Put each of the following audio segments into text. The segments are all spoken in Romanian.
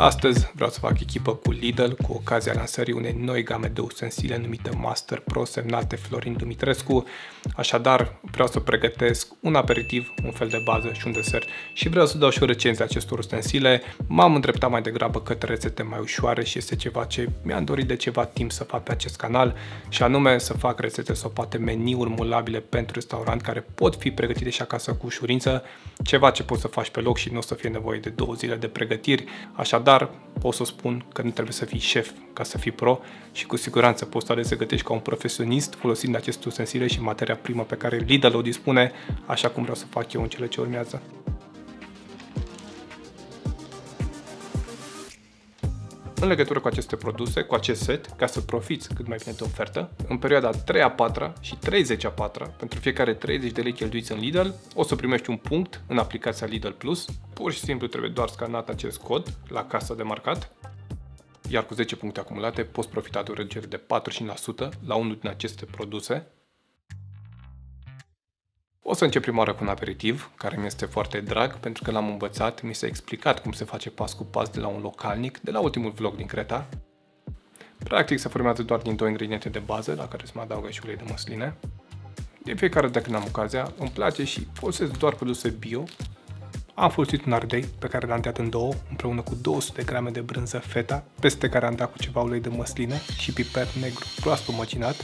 Astăzi vreau să fac echipă cu Lidl cu ocazia lansării unei noi game de ustensile numite Master Pro semnate Florin Dumitrescu. Așadar, vreau să pregătesc un aperitiv, un fel de bază și un desert și vreau să dau și o recenzie acestor ustensile. M-am îndreptat mai degrabă către rețete mai ușoare și este ceva ce mi-am dorit de ceva timp să fac pe acest canal și anume să fac rețete sau poate meniuri mulabile pentru restaurant care pot fi pregătite și acasă cu ușurință, ceva ce poți să faci pe loc și nu o să fie nevoie de două zile de pregătiri. Așadar, dar pot să spun că nu trebuie să fii șef ca să fii pro și cu siguranță poți să să gătești ca un profesionist folosind aceste ustensile și materia primă pe care Lidl o dispune, așa cum vreau să fac eu în cele ce urmează. În legătură cu aceste produse, cu acest set, ca să profiți cât mai bine de ofertă, în perioada 3 a 4 și 30 a 4 pentru fiecare 30 de lei cheltuiți în Lidl, o să primești un punct în aplicația Lidl Plus. Pur și simplu trebuie doar scanat acest cod la casa de marcat, iar cu 10 puncte acumulate poți profita de o reducere de 45% la unul din aceste produse o să încep prima oară cu un aperitiv, care mi este foarte drag pentru că l-am învățat, mi s-a explicat cum se face pas cu pas de la un localnic, de la ultimul vlog din Creta. Practic se formează doar din două ingrediente de bază, la care se mai adaugă și ulei de măsline. De fiecare dată când am ocazia, îmi place și folosesc doar produse bio. Am folosit un ardei pe care l-am tăiat în două, împreună cu 200 grame de brânză feta, peste care am dat cu ceva ulei de măsline și piper negru proaspăt măcinat,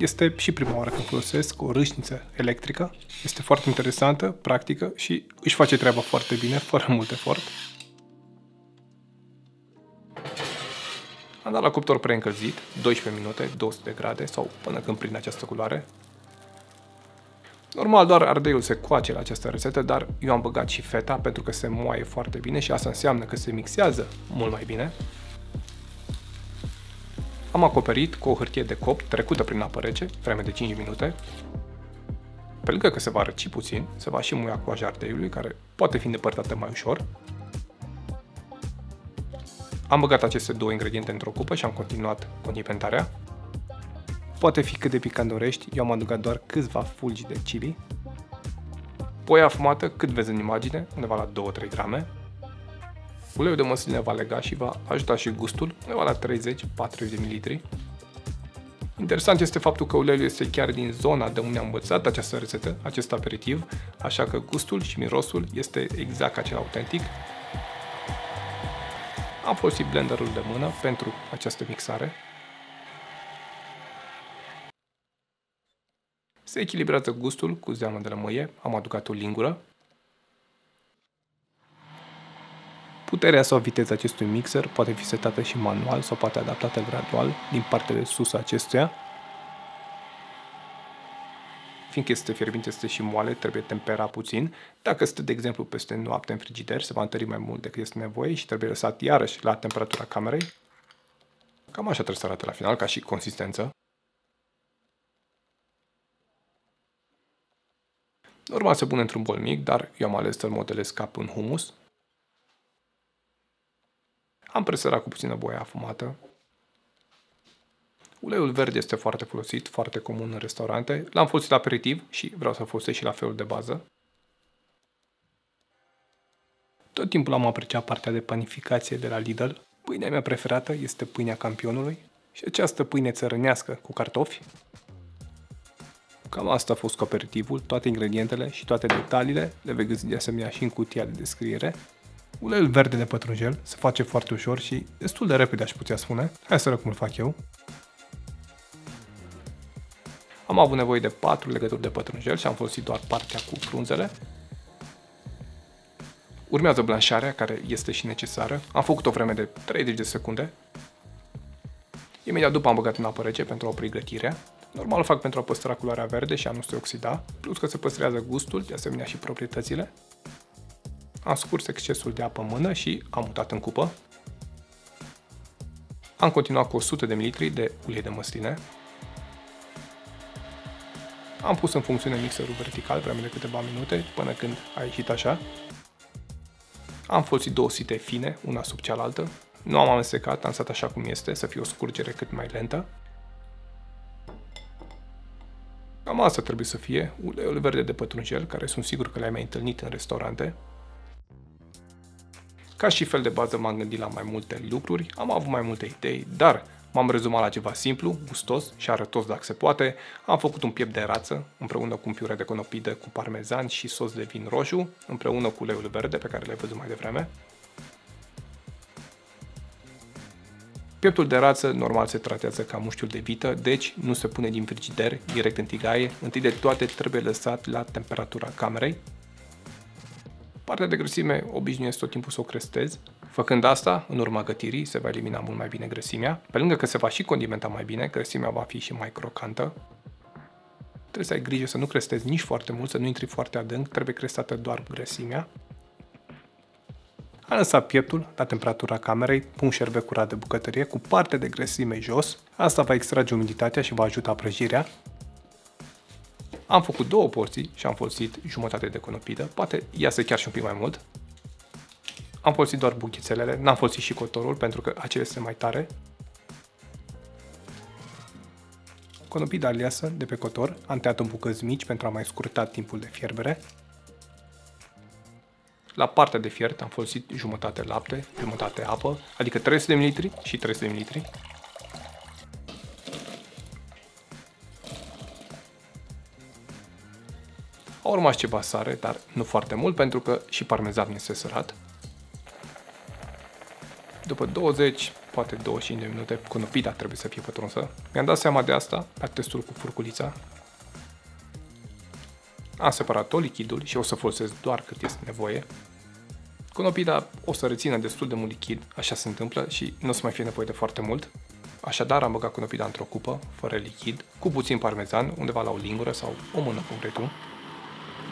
este și prima oară când folosesc o râșniță electrică. Este foarte interesantă, practică și își face treaba foarte bine, fără mult efort. Am dat la cuptor preîncălzit, 12 minute, 200 de grade sau până când prinde această culoare. Normal, doar ardeiul se coace la această rețetă, dar eu am băgat și feta pentru că se moaie foarte bine și asta înseamnă că se mixează mult mai bine. Am acoperit cu o hârtie de copt trecută prin apă rece, vreme de 5 minute. Pe lângă că se va răci puțin, se va și muia coaja ardeiului, care poate fi îndepărtată mai ușor. Am băgat aceste două ingrediente într-o cupă și am continuat condimentarea. Poate fi cât de picant dorești, eu am adăugat doar câțiva fulgi de chili. Poia afumată, cât vezi în imagine, undeva la 2-3 grame. Uleiul de măsline va lega și va ajuta și gustul, undeva la 30-40 de ml. Interesant este faptul că uleiul este chiar din zona de unde am învățat această rețetă, acest aperitiv, așa că gustul și mirosul este exact acel autentic. Am folosit blenderul de mână pentru această mixare. Se echilibrează gustul cu zeamă de lămâie, am aducat o lingură, Puterea sau viteza acestui mixer poate fi setată și manual sau poate adaptată gradual din partea de sus a acestuia. Fiindcă este fierbinte, este și moale, trebuie tempera puțin. Dacă stă, de exemplu, peste noapte în frigider, se va întări mai mult decât este nevoie și trebuie lăsat iarăși la temperatura camerei. Cam așa trebuie să arate la final, ca și consistență. Normal se pune într-un bol mic, dar eu am ales să-l modelez ca în humus. Am presărat cu puțină boia afumată. Uleiul verde este foarte folosit, foarte comun în restaurante. L-am folosit la aperitiv și vreau să folosesc și la felul de bază. Tot timpul am apreciat partea de panificație de la Lidl. Pâinea mea preferată este pâinea campionului și această pâine țărănească cu cartofi. Cam asta a fost cu aperitivul, toate ingredientele și toate detaliile le veți găsi de asemenea și în cutia de descriere. Uleiul verde de pătrunjel se face foarte ușor și destul de repede aș putea spune. Hai să arăt cum îl fac eu. Am avut nevoie de 4 legături de pătrunjel și am folosit doar partea cu frunzele. Urmează blanșarea, care este și necesară. Am făcut o vreme de 30 de secunde. Imediat după am băgat în apă rece pentru a opri grătirea. Normal o fac pentru a păstra culoarea verde și a nu se oxida, plus că se păstrează gustul, de asemenea și proprietățile. Am scurs excesul de apă în mână și am mutat în cupă. Am continuat cu 100 de ml de ulei de măsline. Am pus în funcțiune mixerul vertical vreme de câteva minute până când a ieșit așa. Am folosit două site fine, una sub cealaltă. Nu am amestecat, am stat așa cum este, să fie o scurgere cât mai lentă. Cam asta trebuie să fie, uleiul verde de pătrunjel, care sunt sigur că le-ai mai întâlnit în restaurante, Ca și fel de bază m-am gândit la mai multe lucruri, am avut mai multe idei, dar m-am rezumat la ceva simplu, gustos și arătos dacă se poate. Am făcut un piept de rață împreună cu un piure de conopidă cu parmezan și sos de vin roșu, împreună cu uleiul verde pe care l-ai văzut mai devreme. Pieptul de rață normal se tratează ca mușchiul de vită, deci nu se pune din frigider direct în tigaie. Întâi de toate trebuie lăsat la temperatura camerei. Partea de grăsime obișnuiesc tot timpul să o crestez. Făcând asta, în urma gătirii se va elimina mult mai bine grăsimea. Pe lângă că se va și condimenta mai bine, grăsimea va fi și mai crocantă. Trebuie să ai grijă să nu crestezi nici foarte mult, să nu intri foarte adânc, trebuie crestată doar grăsimea. Am lăsat pieptul la temperatura camerei, pun șerbe curat de bucătărie cu parte de grăsime jos. Asta va extrage umiditatea și va ajuta prăjirea. Am făcut două porții și am folosit jumătate de conopidă, poate iasă chiar și un pic mai mult. Am folosit doar buchițelele, n-am folosit și cotorul pentru că acele este mai tare. Conopida aliasă de pe cotor, am tăiat în bucăți mici pentru a mai scurta timpul de fierbere. La partea de fiert am folosit jumătate lapte, jumătate apă, adică 300 de ml și 300 de ml. Au urmat ceva sare, dar nu foarte mult, pentru că și parmezan este sărat. După 20, poate 25 de minute, conopida trebuie să fie pătrunsă. Mi-am dat seama de asta la testul cu furculița. Am separat tot lichidul și o să folosesc doar cât este nevoie. Conopida o să rețină destul de mult lichid, așa se întâmplă și nu o să mai fie nevoie de foarte mult. Așadar am băgat conopida într-o cupă, fără lichid, cu puțin parmezan, undeva la o lingură sau o mână, cum vrei tu.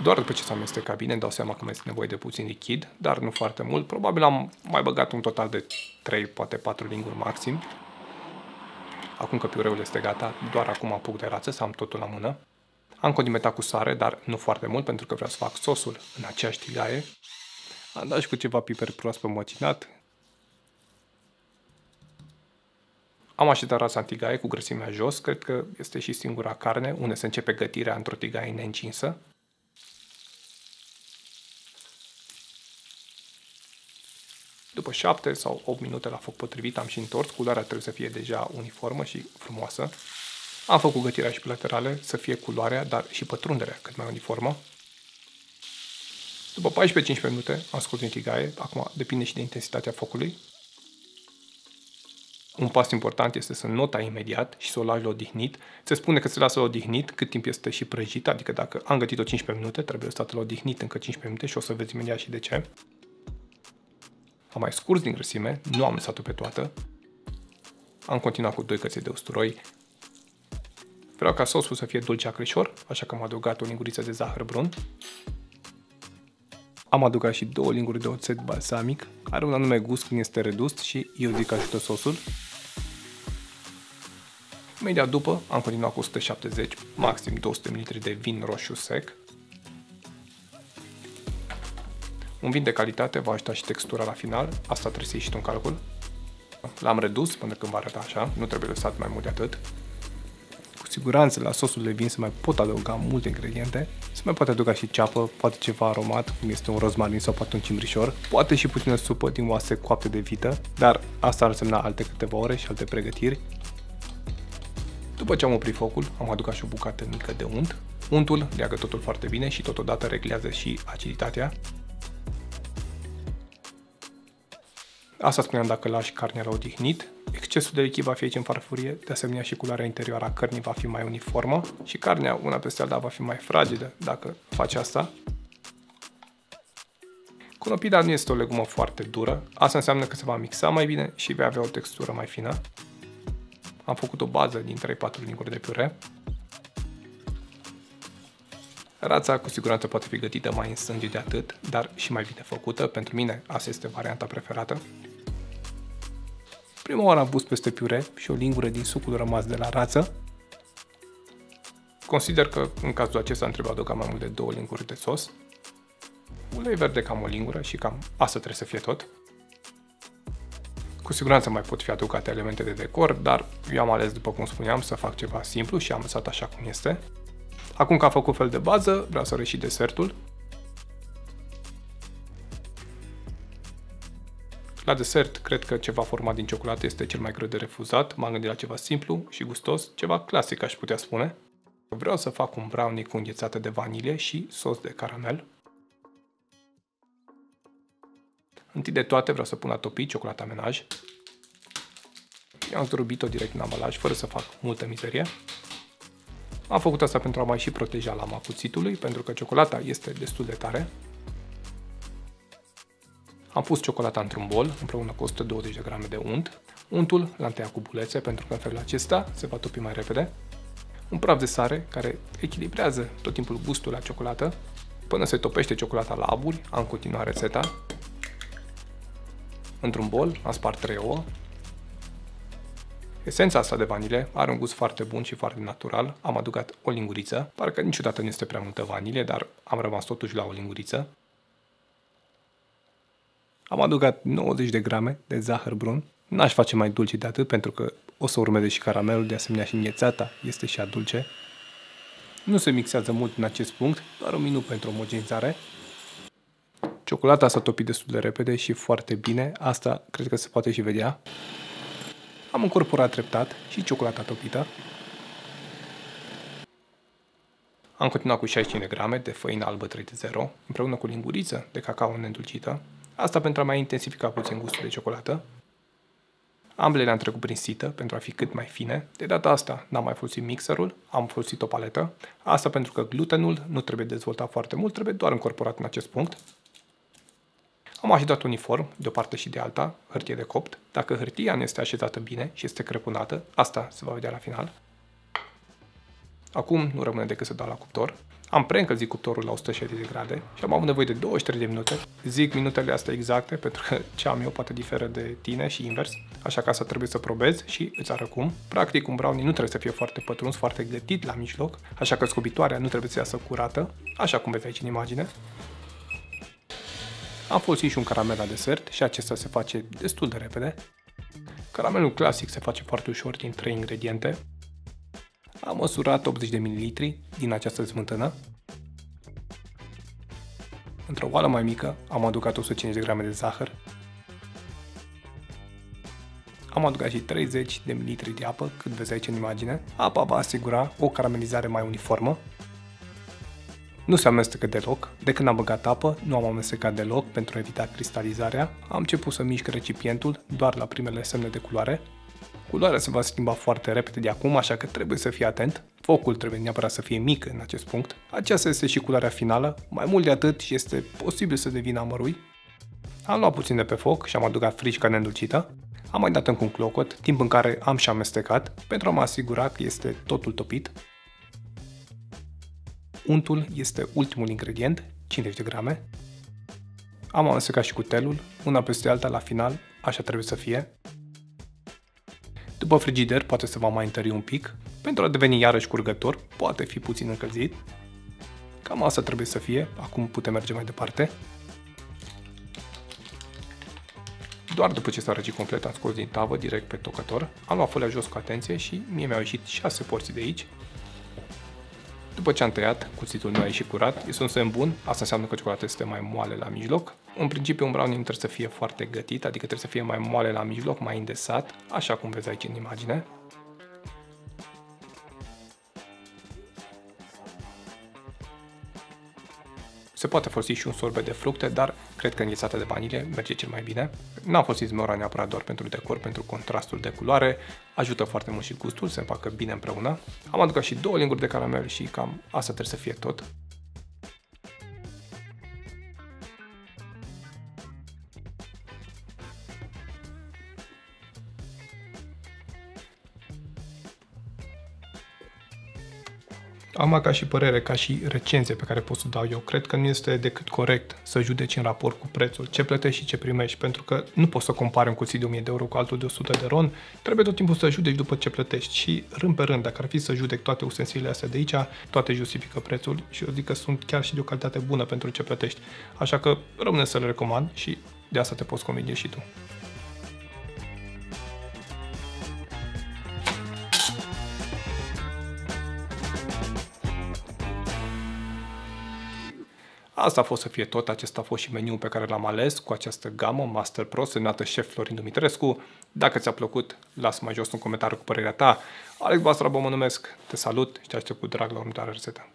Doar după ce s-a amestecat bine, îmi dau seama că mai este nevoie de puțin lichid, dar nu foarte mult. Probabil am mai băgat un total de 3, poate 4 linguri maxim. Acum că piureul este gata, doar acum apuc de rață să am totul la mână. Am condimentat cu sare, dar nu foarte mult pentru că vreau să fac sosul în aceeași tigaie. Am dat și cu ceva piper proaspăt măcinat. Am așteptat rața în tigaie cu grăsimea jos, cred că este și singura carne unde se începe gătirea într-o tigaie neîncinsă. După 7 sau 8 minute la foc potrivit am și întors, culoarea trebuie să fie deja uniformă și frumoasă. Am făcut gătirea și pe laterale să fie culoarea, dar și pătrunderea cât mai uniformă. După 14-15 minute am scos din tigaie, acum depinde și de intensitatea focului. Un pas important este să nu tai imediat și să o lași la odihnit. Se spune că se lasă la odihnit cât timp este și prăjit, adică dacă am gătit-o 15 minute, trebuie să la odihnit încă 15 minute și o să vezi imediat și de ce. Am mai scurs din grăsime, nu am lăsat-o pe toată. Am continuat cu 2 căței de usturoi. Vreau ca sosul să fie dulce acrișor, așa că am adăugat o linguriță de zahăr brun. Am adăugat și două linguri de oțet balsamic. Are un anume gust când este redus și eu zic că ajută sosul. Imediat după am continuat cu 170, maxim 200 ml de vin roșu sec. Un vin de calitate va ajuta și textura la final, asta trebuie să ieși în calcul. L-am redus până când va arăta așa, nu trebuie lăsat mai mult de atât. Cu siguranță la sosul de vin se mai pot adăuga multe ingrediente, se mai poate adăuga și ceapă, poate ceva aromat, cum este un rozmarin sau poate un cimbrișor, poate și puțină supă din oase coapte de vită, dar asta ar însemna alte câteva ore și alte pregătiri. După ce am oprit focul, am adăugat și o bucată mică de unt. Untul leagă totul foarte bine și totodată reglează și aciditatea. Asta spuneam dacă lași carnea la odihnit. Excesul de lichid va fi aici în farfurie, de asemenea și culoarea interioară a cărnii va fi mai uniformă și carnea una peste alta va fi mai fragedă dacă faci asta. Conopida nu este o legumă foarte dură, asta înseamnă că se va mixa mai bine și va avea o textură mai fină. Am făcut o bază din 3-4 linguri de piure. Rața cu siguranță poate fi gătită mai în sânge de atât, dar și mai bine făcută. Pentru mine asta este varianta preferată. Prima oară am pus peste piure și o lingură din sucul rămas de la rață. Consider că în cazul acesta îmi trebuie adăuga mai mult de două linguri de sos. Ulei verde cam o lingură și cam asta trebuie să fie tot. Cu siguranță mai pot fi adăugate elemente de decor, dar eu am ales, după cum spuneam, să fac ceva simplu și am lăsat așa cum este. Acum că am făcut fel de bază, vreau să arăt și desertul. La desert, cred că ceva format din ciocolată este cel mai greu de refuzat. M-am gândit la ceva simplu și gustos, ceva clasic aș putea spune. Vreau să fac un brownie cu înghețată de vanilie și sos de caramel. Întâi de toate vreau să pun la topi ciocolata menaj. I-am zdrobit-o direct în ambalaj, fără să fac multă mizerie. Am făcut asta pentru a mai și proteja lama cuțitului, pentru că ciocolata este destul de tare. Am pus ciocolata într-un bol, împreună cu 120 de grame de unt. Untul l-am tăiat cu bulețe, pentru că în felul acesta se va topi mai repede. Un praf de sare, care echilibrează tot timpul gustul la ciocolată. Până se topește ciocolata la aburi, am continuat rețeta. Într-un bol am spart 3 ouă, Esența asta de vanilie are un gust foarte bun și foarte natural. Am adăugat o linguriță. Parcă niciodată nu este prea multă vanilie, dar am rămas totuși la o linguriță. Am adăugat 90 de grame de zahăr brun. N-aș face mai dulce de atât pentru că o să urmeze și caramelul, de asemenea și înghețata este și a dulce. Nu se mixează mult în acest punct, doar un minut pentru omogenizare. Ciocolata s-a topit destul de repede și foarte bine, asta cred că se poate și vedea. Am încorporat treptat și ciocolata topită. Am continuat cu 65 de grame de făină albă 3.0 împreună cu linguriță de cacao neîndulcită. Asta pentru a mai intensifica puțin gustul de ciocolată. Ambele le-am trecut prin sită pentru a fi cât mai fine. De data asta n-am mai folosit mixerul, am folosit o paletă. Asta pentru că glutenul nu trebuie dezvoltat foarte mult, trebuie doar încorporat în acest punct. Am așezat uniform, de o parte și de alta, hârtie de copt. Dacă hârtia nu este așezată bine și este crepunată, asta se va vedea la final. Acum nu rămâne decât să dau la cuptor. Am preîncălzit cuptorul la 160 de grade și am avut nevoie de 23 de minute. Zic minutele astea exacte pentru că ce am eu poate diferă de tine și invers, așa că asta trebuie să probez și îți arăt cum. Practic un brownie nu trebuie să fie foarte pătruns, foarte gătit la mijloc, așa că scobitoarea nu trebuie să iasă curată, așa cum vezi aici în imagine. Am folosit și un caramel la desert și acesta se face destul de repede. Caramelul clasic se face foarte ușor din 3 ingrediente. Am măsurat 80 de ml din această smântână. Într-o oală mai mică am adăugat 150 de grame de zahăr. Am adăugat și 30 de ml de apă, cât vezi aici în imagine. Apa va asigura o caramelizare mai uniformă nu se amestecă deloc. De când am băgat apă, nu am amestecat deloc pentru a evita cristalizarea. Am început să mișc recipientul doar la primele semne de culoare. Culoarea se va schimba foarte repede de acum, așa că trebuie să fii atent. Focul trebuie neapărat să fie mic în acest punct. Aceasta este și culoarea finală. Mai mult de atât și este posibil să devină amărui. Am luat puțin de pe foc și am adăugat frișca neîndulcită. Am mai dat încă un clocot, timp în care am și amestecat, pentru a mă asigura că este totul topit. Untul este ultimul ingredient, 50 de grame. Am amestecat și cutelul, una peste alta la final, așa trebuie să fie. După frigider poate să va mai întări un pic, pentru a deveni iarăși curgător, poate fi puțin încălzit. Cam asta trebuie să fie, acum putem merge mai departe. Doar după ce s-a răcit complet am scos din tavă direct pe tocător, am luat folia jos cu atenție și mie mi-au ieșit 6 porții de aici, după ce am tăiat, cuțitul nu a ieșit curat, este un semn bun, asta înseamnă că ciocolata este mai moale la mijloc. În principiu un brownie nu trebuie să fie foarte gătit, adică trebuie să fie mai moale la mijloc, mai îndesat, așa cum vezi aici în imagine. Poate folosi și un sorbet de fructe, dar cred că înghețată de vanilie merge cel mai bine. N-am folosit zmeaura neapărat doar pentru decor, pentru contrastul de culoare, ajută foarte mult și gustul, se împacă bine împreună. Am adăugat și două linguri de caramel și cam asta trebuie să fie tot. Am ca și părere, ca și recenzie pe care pot să dau eu. Cred că nu este decât corect să judeci în raport cu prețul, ce plătești și ce primești, pentru că nu poți să compari un cuțit de 1000 de euro cu altul de 100 de ron, trebuie tot timpul să judeci după ce plătești și rând pe rând, dacă ar fi să judec toate ustensilele astea de aici, toate justifică prețul și eu zic că sunt chiar și de o calitate bună pentru ce plătești. Așa că rămâne să le recomand și de asta te poți convinge și tu. Asta a fost să fie tot, acesta a fost și meniul pe care l-am ales cu această gamă Master Pro semnată șef Florin Dumitrescu. Dacă ți-a plăcut, lasă mai jos un comentariu cu părerea ta. Alex Bastrabă mă numesc, te salut și te aștept cu drag la următoarea rețetă.